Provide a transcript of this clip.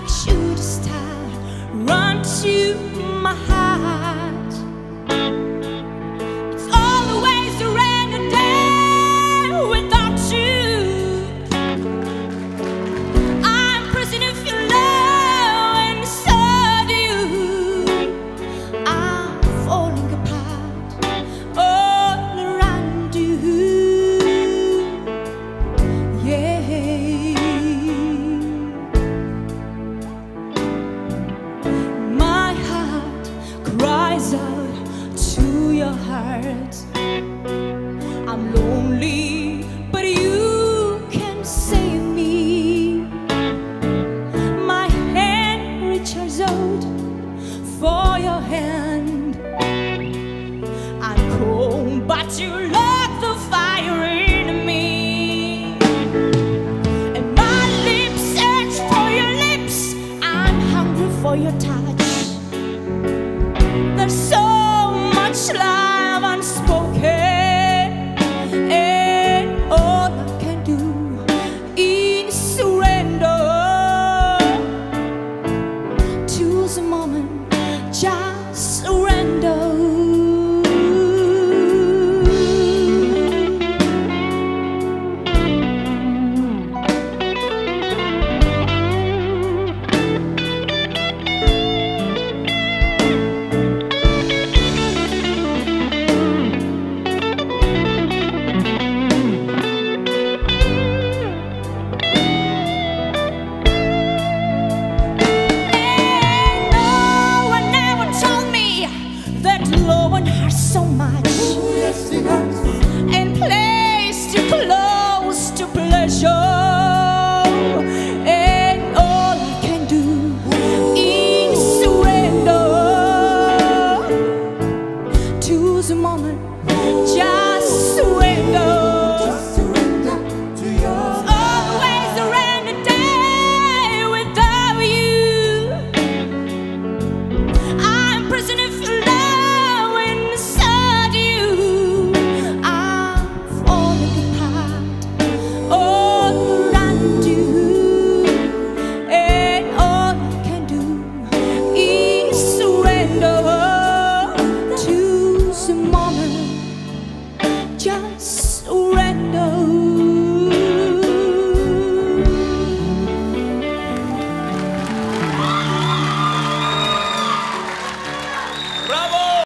like shooting star, run to my heart. Hand. I'm cold, but you lock the fire in me. And my lips search for your lips. I'm hungry for your touch. Surrender. That love hurts so much. And to the moment. Just surrender.